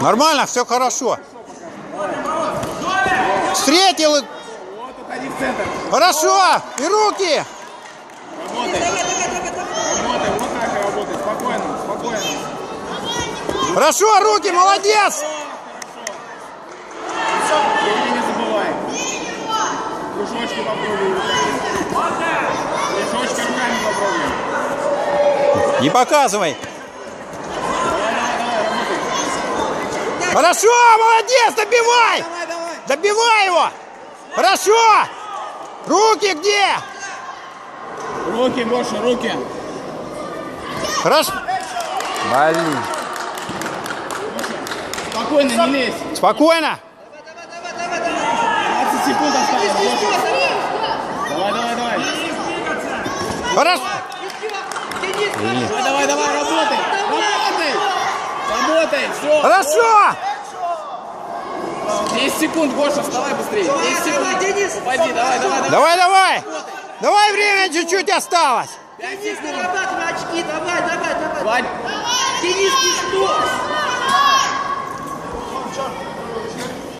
Нормально, все хорошо. Встретил. Хорошо. И руки. Работает. Хорошо, руки, молодец. Не. Кружочки. Кружочки руками показывай. Хорошо, молодец, добивай. Давай, давай. Добивай его. Хорошо. Руки где? Руки, Гоша, руки. Хорошо. Блин. Спокойно, не лезь. Спокойно. 20 секунд осталось. Давай, давай, давай. Хорошо. Давай, давай, давай, работай. Работай. Работай, все. Хорошо. 10 секунд, Гоша, вставай быстрее. 10 секунд. Пойди, давай, давай, давай. Давай, давай. Давай, время чуть-чуть осталось. 5 секунд. Зарабатывай очки, давай, давай, давай. Денис, ты что?